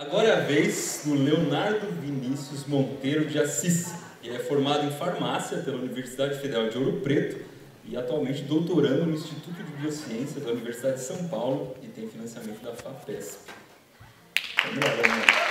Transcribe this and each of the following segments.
Agora é a vez do Leonardo Vinícius Monteiro de Assis. Ele é formado em farmácia pela Universidade Federal de Ouro Preto e atualmente doutorando no Instituto de Biociências da Universidade de São Paulo e tem financiamento da FAPESP. Lá, Leonardo.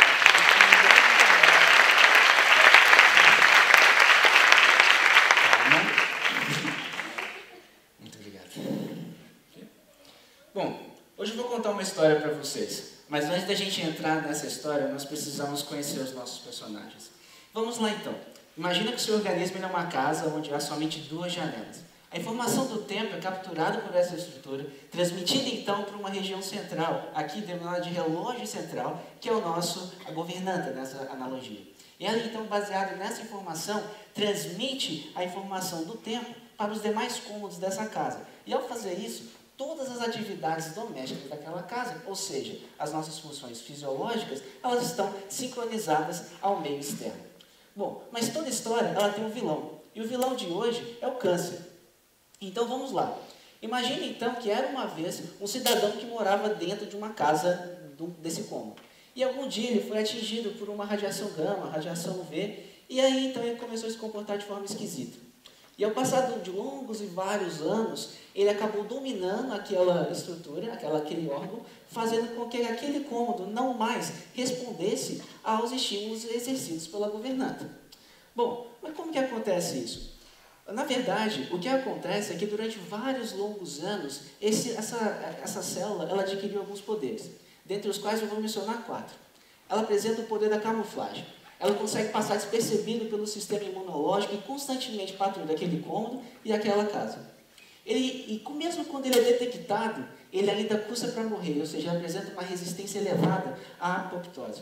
Bom, hoje eu vou contar uma história para vocês. Mas antes da gente entrar nessa história, nós precisamos conhecer os nossos personagens. Vamos lá então. Imagina que o seu organismo é uma casa onde há somente duas janelas. A informação do tempo é capturada por essa estrutura, transmitida então para uma região central, aqui denominada de relógio central, que é o nosso a governanta nessa analogia. E ela então, baseada nessa informação, transmite a informação do tempo para os demais cômodos dessa casa. E ao fazer isso, todas as atividades domésticas daquela casa, ou seja, as nossas funções fisiológicas, elas estão sincronizadas ao meio externo. Bom, mas toda história ela tem um vilão. E o vilão de hoje é o câncer. Então vamos lá. Imagine então que era uma vez um cidadão que morava dentro de uma casa desse cômodo. E algum dia ele foi atingido por uma radiação gama, radiação UV, e aí então ele começou a se comportar de forma esquisita. E ao passar de longos e vários anos, ele acabou dominando aquela estrutura, aquela, aquele órgão, fazendo com que aquele cômodo não mais respondesse aos estímulos exercidos pela governanta. Bom, mas como que acontece isso? Na verdade, o que acontece é que durante vários longos anos, esse, essa, essa célula ela adquiriu alguns poderes, dentre os quais eu vou mencionar quatro. Ela apresenta o poder da camuflagem ela consegue passar despercebido pelo sistema imunológico e constantemente patrulha aquele cômodo e aquela casa. Ele, e mesmo quando ele é detectado, ele ainda custa para morrer, ou seja, apresenta uma resistência elevada à apoptose.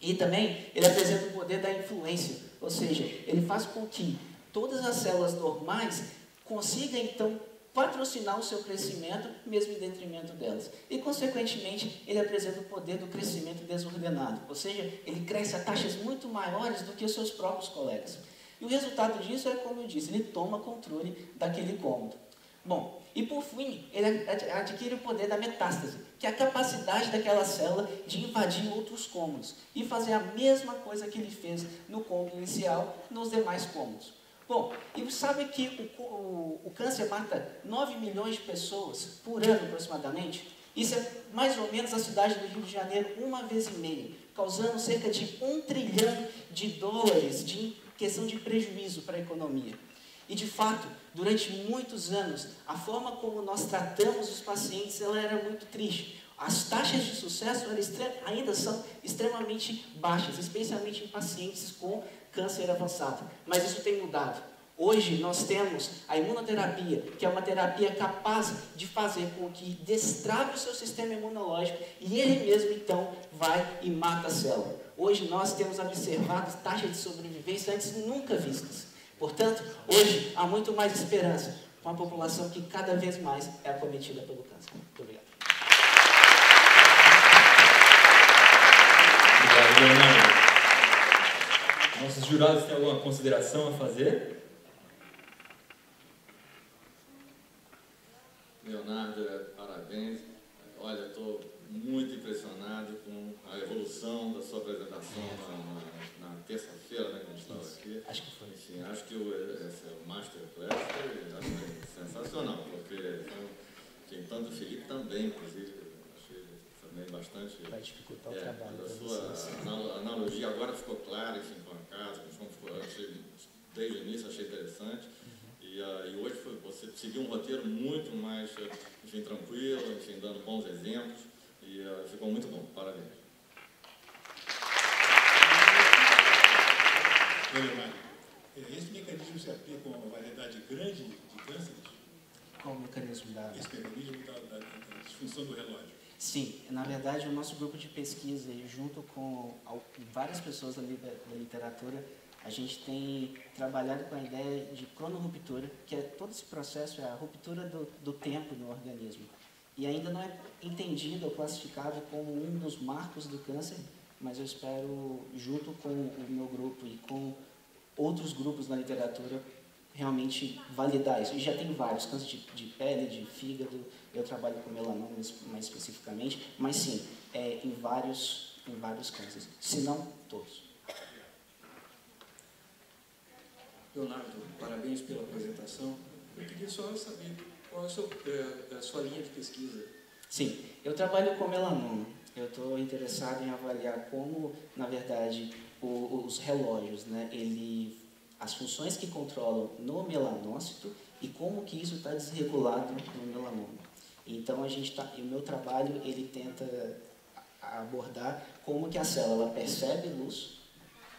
E também ele apresenta o poder da influência, ou seja, ele faz com que todas as células normais consigam então patrocinar o seu crescimento, mesmo em detrimento delas. E, consequentemente, ele apresenta o poder do crescimento desordenado, ou seja, ele cresce a taxas muito maiores do que os seus próprios colegas. E o resultado disso é, como eu disse, ele toma controle daquele cômodo. Bom, e por fim, ele adquire o poder da metástase, que é a capacidade daquela célula de invadir outros cômodos e fazer a mesma coisa que ele fez no cômodo inicial nos demais cômodos. Bom, e sabe que o, o, o, câncer mata 9 milhões de pessoas por ano aproximadamente? Isso é mais ou menos a cidade do Rio de Janeiro uma vez e meia, causando cerca de um trilhão de dólares de questão de prejuízo para a economia. E de fato, durante muitos anos, a forma como nós tratamos os pacientes ela era muito triste. As taxas de sucesso ainda são extremamente baixas, especialmente em pacientes com câncer avançado. Mas isso tem mudado. Hoje nós temos a imunoterapia, que é uma terapia capaz de fazer com que destrave o seu sistema imunológico e ele mesmo então vai e mata a célula. Hoje nós temos observado taxas de sobrevivência antes nunca vistas. Portanto, hoje há muito mais esperança com a população que cada vez mais é acometida pelo câncer. Muito obrigado. Obrigado. Nossos jurados têm alguma consideração a fazer? Leonardo, parabéns. Olha, estou muito impressionado com a evolução da sua apresentação na, na, na terça-feira, né, que a gente estava aqui. Acho que foi. Enfim, acho que o, esse é o Masterclass foi, sensacional, porque tem tanto o Felipe também, inclusive, achei também bastante. Vai dificultar o é, trabalho. A sua analogia agora ficou clara, como ficou, achei, desde o início achei interessante. Uhum. E, uh, e, hoje foi, você seguiu um roteiro muito mais enfim, tranquilo, enfim, dando bons exemplos. E uh, ficou muito bom. Parabéns. esse mecanismo se aplica a uma variedade grande de cânceres? Qual o mecanismo da... Esse mecanismo da, da, da disfunção do relógio. Sim, na verdade o nosso grupo de pesquisa, junto com várias pessoas da literatura, a gente tem trabalhado com a ideia de cronorruptura, que é todo esse processo, é a ruptura do, do tempo no organismo. E ainda não é entendido ou classificado como um dos marcos do câncer, mas eu espero, junto com o meu grupo e com outros grupos na literatura, realmente validar isso. E já tem vários, câncer de, de pele, de fígado, eu trabalho com melanoma mais especificamente, mas sim, é, em vários em vários casos, se não todos. Leonardo, parabéns pela apresentação. Eu queria só saber qual é a sua, é, a sua linha de pesquisa. Sim, eu trabalho com melanoma. Eu estou interessado em avaliar como, na verdade, o, os relógios, né, ele, as funções que controlam no melanócito e como que isso está desregulado no melanoma. Então a gente tá, o meu trabalho ele tenta abordar como que a célula percebe luz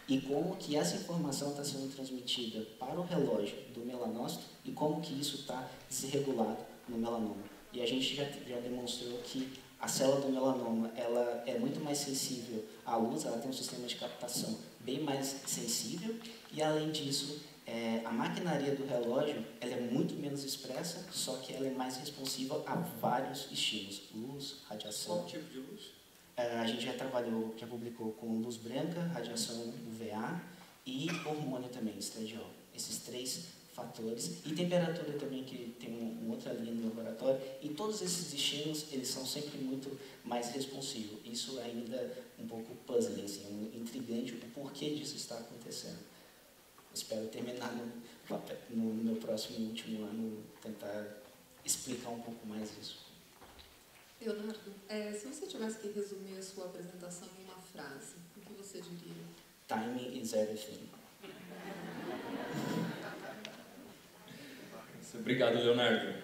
e como que essa informação está sendo transmitida para o relógio do melanócito e como que isso está desregulado no melanoma. E a gente já, já demonstrou que a célula do melanoma ela é muito mais sensível à luz, ela tem um sistema de captação bem mais sensível e além disso é, a maquinaria do relógio ela é muito menos expressa, só que ela é mais responsiva a vários estímulos, luz, radiação. Qual tipo de luz? É, a gente já trabalhou, já publicou com luz branca, radiação UVA e hormônio também, estradiol. Esses três fatores e temperatura também que tem uma outra linha no laboratório e todos esses estímulos eles são sempre muito mais responsivos isso ainda pouco puzzling assim, um intrigante o porquê disso está acontecendo espero terminar no, no meu próximo último ano tentar explicar um pouco mais isso Leonardo, é, se você tivesse que resumir a sua apresentação em uma frase, o que você diria? Timing is everything. Obrigado, Leonardo.